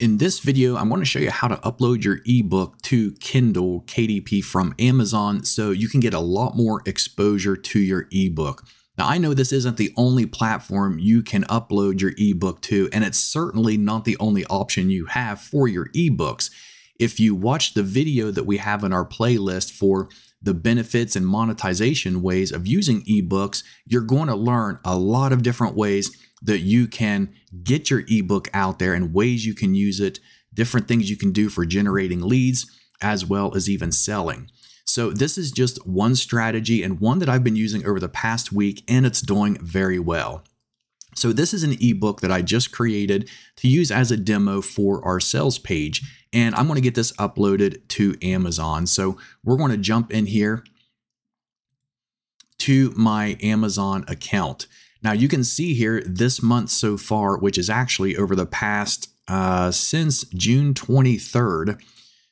In this video, I'm going to show you how to upload your ebook to Kindle KDP from Amazon so you can get a lot more exposure to your ebook. Now, I know this isn't the only platform you can upload your ebook to, and it's certainly not the only option you have for your ebooks. If you watch the video that we have in our playlist for the benefits and monetization ways of using ebooks, you're going to learn a lot of different ways that you can get your ebook out there and ways you can use it, different things you can do for generating leads, as well as even selling. So, this is just one strategy and one that I've been using over the past week, and it's doing very well. So, this is an ebook that I just created to use as a demo for our sales page, and I'm going to get this uploaded to Amazon. So, we're going to jump in here to my Amazon account. Now you can see here this month so far, which is actually over the past uh, since June 23rd.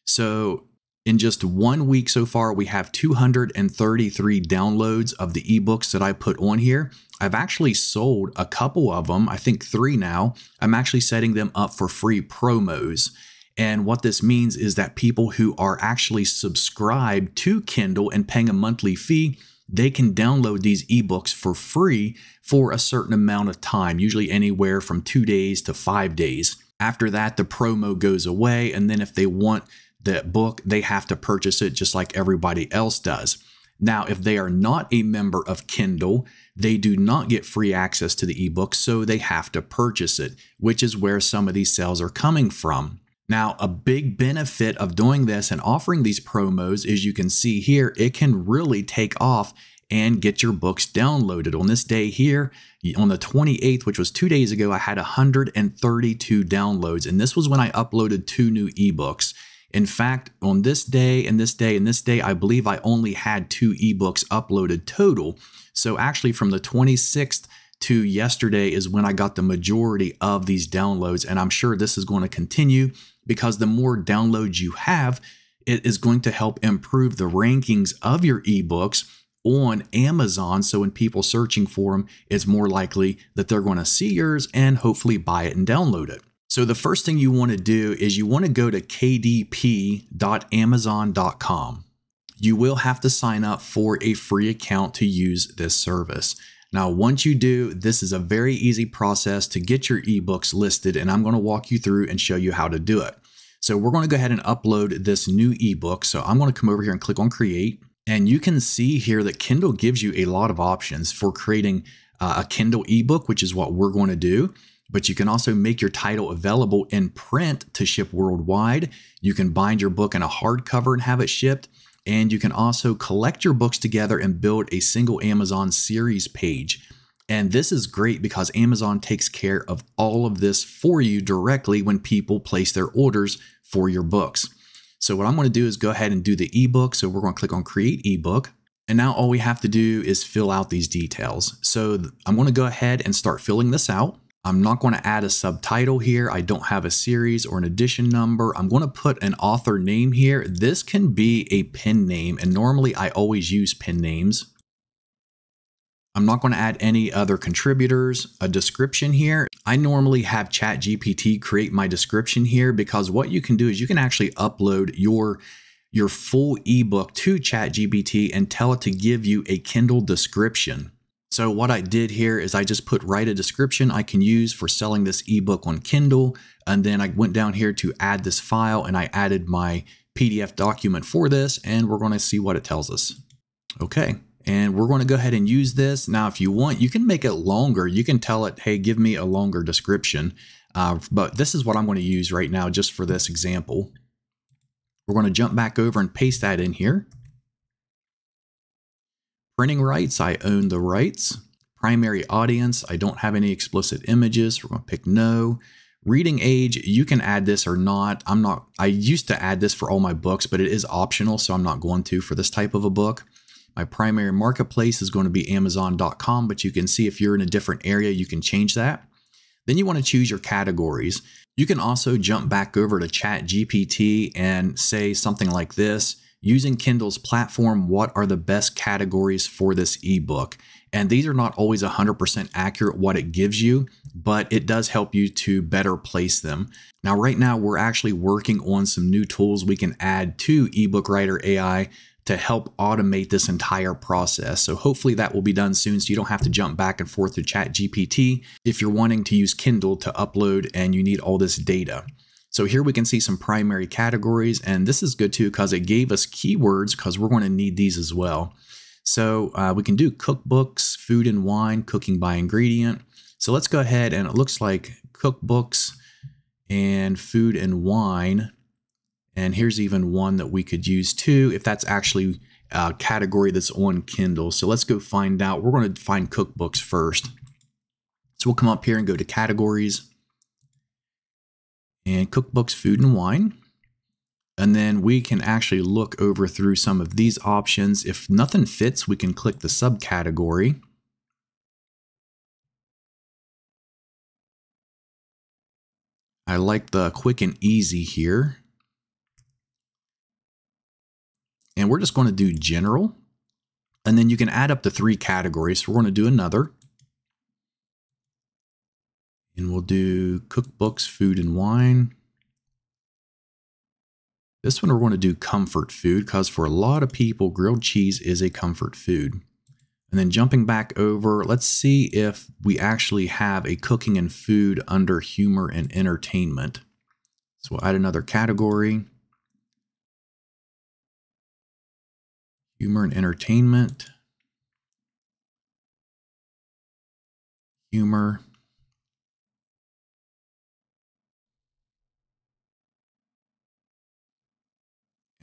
So in just one week so far, we have 233 downloads of the ebooks that I put on here. I've actually sold a couple of them, I think three now. I'm actually setting them up for free promos. And what this means is that people who are actually subscribed to Kindle and paying a monthly fee they can download these ebooks for free for a certain amount of time, usually anywhere from two days to five days. After that, the promo goes away. And then if they want the book, they have to purchase it just like everybody else does. Now, if they are not a member of Kindle, they do not get free access to the ebook, so they have to purchase it, which is where some of these sales are coming from. Now, a big benefit of doing this and offering these promos is you can see here, it can really take off and get your books downloaded. On this day here, on the 28th, which was two days ago, I had 132 downloads, and this was when I uploaded two new ebooks. In fact, on this day and this day and this day, I believe I only had two ebooks uploaded total. So actually, from the 26th to yesterday is when I got the majority of these downloads, and I'm sure this is going to continue because the more downloads you have, it is going to help improve the rankings of your ebooks on Amazon. So when people searching for them, it's more likely that they're going to see yours and hopefully buy it and download it. So the first thing you want to do is you want to go to kdp.amazon.com. You will have to sign up for a free account to use this service. Now, once you do, this is a very easy process to get your ebooks listed, and I'm going to walk you through and show you how to do it. So we're going to go ahead and upload this new ebook. So I'm going to come over here and click on create. And you can see here that Kindle gives you a lot of options for creating uh, a Kindle ebook, which is what we're going to do. But you can also make your title available in print to ship worldwide. You can bind your book in a hardcover and have it shipped. And you can also collect your books together and build a single Amazon series page. And this is great because Amazon takes care of all of this for you directly when people place their orders for your books. So what I'm going to do is go ahead and do the ebook. So we're going to click on create ebook. And now all we have to do is fill out these details. So I'm going to go ahead and start filling this out. I'm not going to add a subtitle here. I don't have a series or an edition number. I'm going to put an author name here. This can be a pen name, and normally I always use pen names. I'm not going to add any other contributors, a description here. I normally have ChatGPT create my description here because what you can do is you can actually upload your your full ebook to ChatGPT and tell it to give you a Kindle description. So what I did here is I just put write a description I can use for selling this ebook on Kindle. And then I went down here to add this file and I added my PDF document for this and we're going to see what it tells us. Okay. And we're going to go ahead and use this. Now, if you want, you can make it longer. You can tell it, hey, give me a longer description. Uh, but this is what I'm going to use right now just for this example. We're going to jump back over and paste that in here. Printing rights, I own the rights. Primary audience, I don't have any explicit images. We're to pick no. Reading age, you can add this or not. I'm not, I used to add this for all my books, but it is optional, so I'm not going to for this type of a book. My primary marketplace is going to be Amazon.com, but you can see if you're in a different area, you can change that. Then you want to choose your categories. You can also jump back over to Chat GPT and say something like this using Kindle's platform, what are the best categories for this ebook? And these are not always 100% accurate what it gives you, but it does help you to better place them. Now, right now, we're actually working on some new tools we can add to ebook writer AI to help automate this entire process. So hopefully that will be done soon so you don't have to jump back and forth to chat GPT if you're wanting to use Kindle to upload and you need all this data. So here we can see some primary categories and this is good too because it gave us keywords because we're going to need these as well. So uh, we can do cookbooks, food and wine, cooking by ingredient. So let's go ahead and it looks like cookbooks and food and wine and here's even one that we could use too, if that's actually a category that's on Kindle. So let's go find out. We're going to find cookbooks first. So we'll come up here and go to categories and cookbooks, food and wine. And then we can actually look over through some of these options. If nothing fits, we can click the subcategory. I like the quick and easy here. And we're just going to do general. And then you can add up the three categories. So we're going to do another. And we'll do cookbooks, food, and wine. This one we're going to do comfort food because for a lot of people, grilled cheese is a comfort food. And then jumping back over, let's see if we actually have a cooking and food under humor and entertainment. So we'll add another category. humor and entertainment, humor,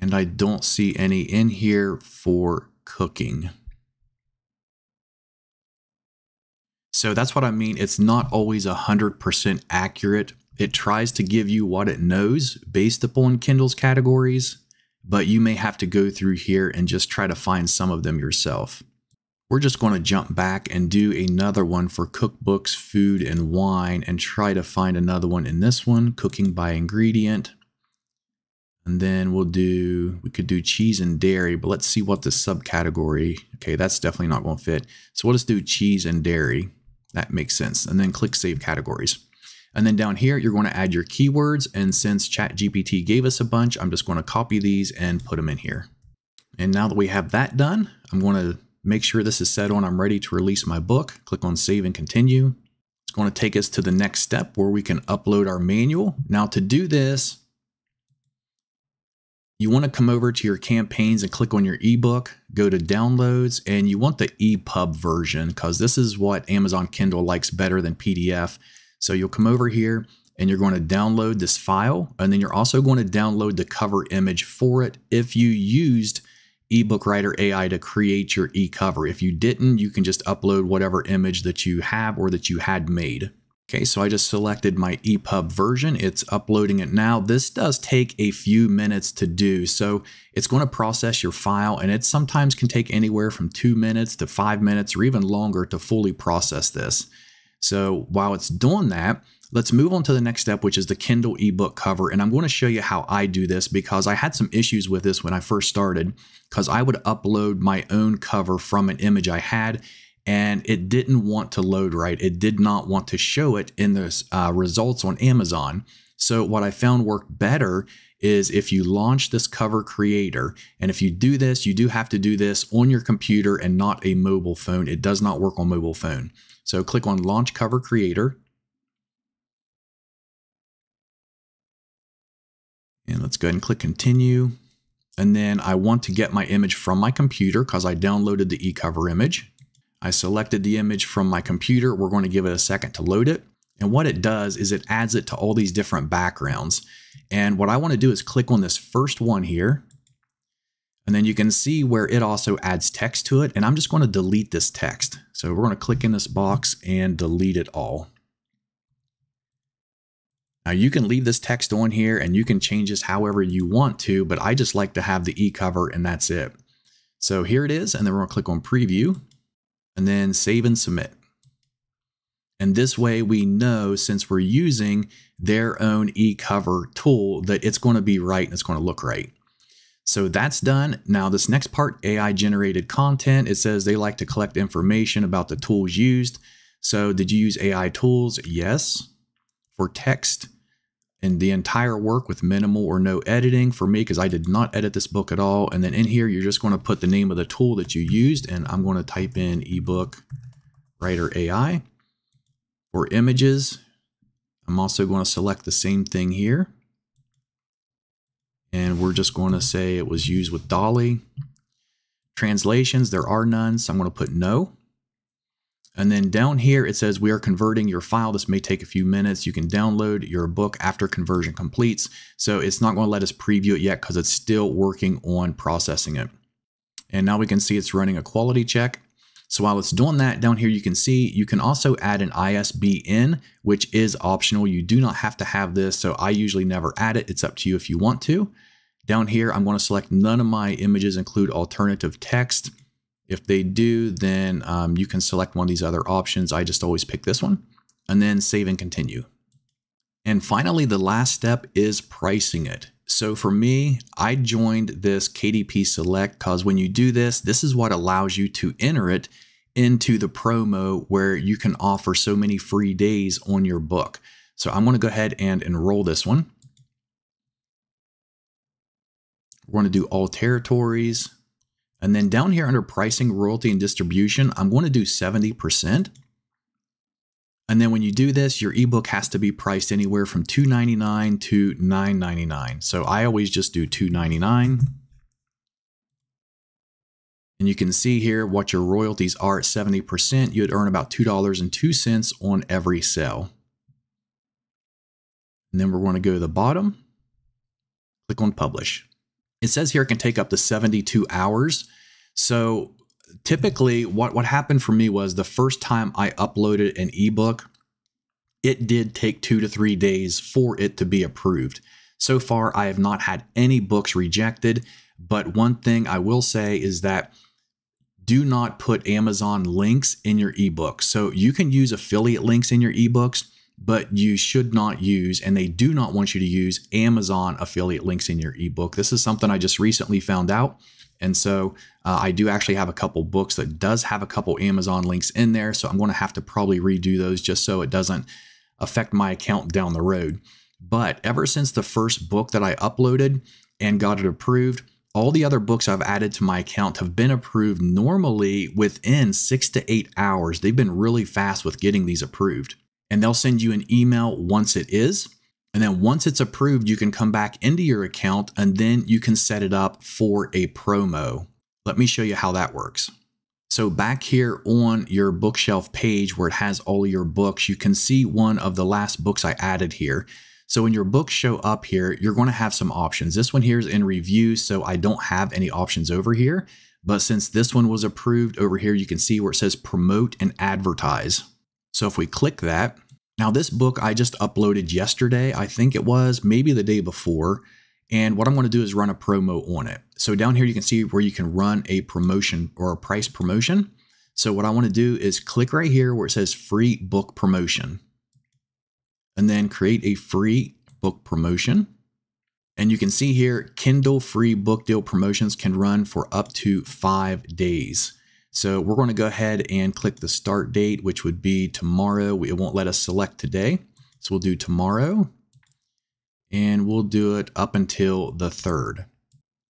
and I don't see any in here for cooking. So that's what I mean. It's not always 100% accurate. It tries to give you what it knows based upon Kindle's categories, but you may have to go through here and just try to find some of them yourself. We're just going to jump back and do another one for cookbooks, food, and wine and try to find another one in this one, cooking by ingredient. And then we'll do, we could do cheese and dairy, but let's see what the subcategory, okay, that's definitely not going to fit. So we'll just do cheese and dairy. That makes sense. And then click save categories. And then down here, you're going to add your keywords. And since ChatGPT gave us a bunch, I'm just going to copy these and put them in here. And now that we have that done, I'm going to make sure this is set on I'm ready to release my book. Click on save and continue. It's going to take us to the next step where we can upload our manual. Now to do this, you want to come over to your campaigns and click on your ebook, go to downloads, and you want the EPUB version because this is what Amazon Kindle likes better than PDF. So you'll come over here and you're going to download this file. And then you're also going to download the cover image for it if you used ebook writer AI to create your e-cover. If you didn't, you can just upload whatever image that you have or that you had made. Okay, so I just selected my EPUB version. It's uploading it now. This does take a few minutes to do. So it's going to process your file and it sometimes can take anywhere from two minutes to five minutes or even longer to fully process this. So while it's doing that, let's move on to the next step, which is the Kindle ebook cover. And I'm going to show you how I do this because I had some issues with this when I first started because I would upload my own cover from an image I had and it didn't want to load right. It did not want to show it in the uh, results on Amazon. So what I found worked better is if you launch this cover creator, and if you do this, you do have to do this on your computer and not a mobile phone. It does not work on mobile phone. So click on Launch Cover Creator. And let's go ahead and click Continue. And then I want to get my image from my computer because I downloaded the eCover image. I selected the image from my computer. We're going to give it a second to load it. And what it does is it adds it to all these different backgrounds. And what I want to do is click on this first one here. And then you can see where it also adds text to it. And I'm just going to delete this text. So we're going to click in this box and delete it all. Now you can leave this text on here and you can change this however you want to, but I just like to have the e-cover and that's it. So here it is, and then we're gonna click on preview and then save and submit. And this way we know since we're using their own e-cover tool that it's gonna be right and it's gonna look right. So that's done. Now, this next part, AI generated content, it says they like to collect information about the tools used. So, did you use AI tools? Yes. For text and the entire work with minimal or no editing for me, because I did not edit this book at all. And then in here, you're just going to put the name of the tool that you used. And I'm going to type in ebook writer AI. or images, I'm also going to select the same thing here and we're just going to say it was used with DALL-E. Translations, there are none, so I'm going to put no. And then down here, it says we are converting your file. This may take a few minutes. You can download your book after conversion completes. So it's not going to let us preview it yet because it's still working on processing it. And now we can see it's running a quality check. So while it's doing that, down here you can see you can also add an ISBN, which is optional. You do not have to have this, so I usually never add it. It's up to you if you want to. Down here, I'm going to select none of my images include alternative text. If they do, then um, you can select one of these other options. I just always pick this one and then save and continue. And finally, the last step is pricing it. So for me, I joined this KDP Select because when you do this, this is what allows you to enter it into the promo where you can offer so many free days on your book. So I'm going to go ahead and enroll this one. We're going to do all territories. And then down here under pricing, royalty, and distribution, I'm going to do 70%. And then when you do this, your ebook has to be priced anywhere from $2.99 to $9.99. So I always just do $2.99. And you can see here what your royalties are at 70%. You'd earn about $2.02 on every sale. And then we're going to go to the bottom, click on publish. It says here it can take up to 72 hours. So typically what, what happened for me was the first time I uploaded an ebook, it did take two to three days for it to be approved. So far, I have not had any books rejected. But one thing I will say is that do not put Amazon links in your ebook. So you can use affiliate links in your ebooks, but you should not use, and they do not want you to use Amazon affiliate links in your ebook. This is something I just recently found out. And so uh, I do actually have a couple books that does have a couple Amazon links in there. So I'm going to have to probably redo those just so it doesn't affect my account down the road. But ever since the first book that I uploaded and got it approved, all the other books I've added to my account have been approved normally within six to eight hours. They've been really fast with getting these approved. And they'll send you an email once it is. And then once it's approved, you can come back into your account and then you can set it up for a promo. Let me show you how that works. So back here on your bookshelf page where it has all your books, you can see one of the last books I added here. So when your books show up here, you're going to have some options. This one here is in review, so I don't have any options over here. But since this one was approved over here, you can see where it says promote and advertise. So if we click that, now this book I just uploaded yesterday, I think it was, maybe the day before. And what I'm going to do is run a promo on it. So down here, you can see where you can run a promotion or a price promotion. So what I want to do is click right here where it says free book promotion and then create a free book promotion. And you can see here, Kindle free book deal promotions can run for up to five days. So we're going to go ahead and click the start date, which would be tomorrow. It won't let us select today. So we'll do tomorrow and we'll do it up until the 3rd.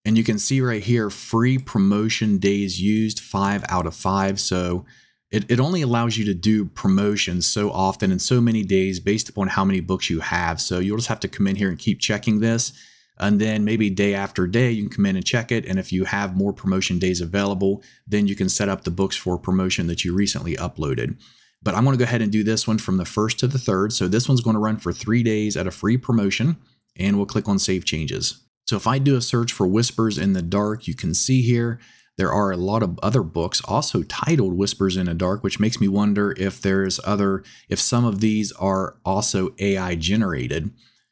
And you can see right here, free promotion days used, five out of five. So it, it only allows you to do promotions so often in so many days based upon how many books you have. So you'll just have to come in here and keep checking this. And then maybe day after day, you can come in and check it. And if you have more promotion days available, then you can set up the books for promotion that you recently uploaded. But I'm going to go ahead and do this one from the first to the third. So this one's going to run for three days at a free promotion. And we'll click on Save Changes. So if I do a search for Whispers in the Dark, you can see here there are a lot of other books also titled Whispers in the Dark, which makes me wonder if there's other, if some of these are also AI generated.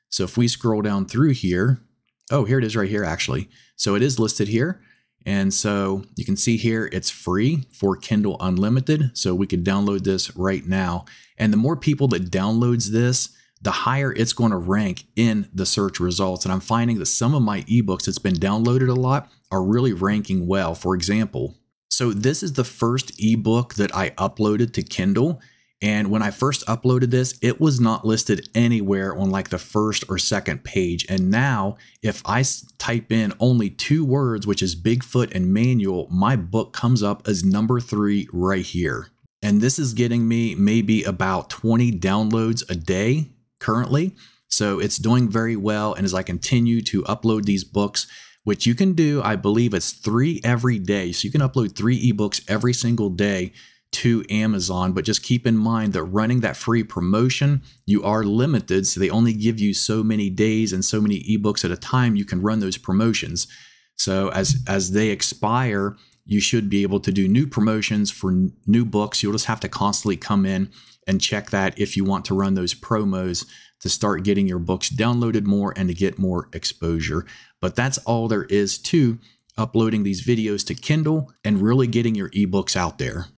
So if we scroll down through here, oh, here it is right here actually. So it is listed here. And so you can see here it's free for Kindle Unlimited. So we could download this right now. And the more people that downloads this, the higher it's going to rank in the search results. And I'm finding that some of my ebooks that's been downloaded a lot are really ranking well. For example, so this is the first ebook that I uploaded to Kindle. And when I first uploaded this, it was not listed anywhere on like the first or second page. And now, if I type in only two words, which is Bigfoot and manual, my book comes up as number three right here. And this is getting me maybe about 20 downloads a day currently. So it's doing very well. And as I continue to upload these books, which you can do, I believe it's three every day. So you can upload three ebooks every single day to Amazon, but just keep in mind that running that free promotion, you are limited. So they only give you so many days and so many ebooks at a time you can run those promotions. So as as they expire, you should be able to do new promotions for new books. You'll just have to constantly come in and check that if you want to run those promos to start getting your books downloaded more and to get more exposure. But that's all there is to uploading these videos to Kindle and really getting your ebooks out there.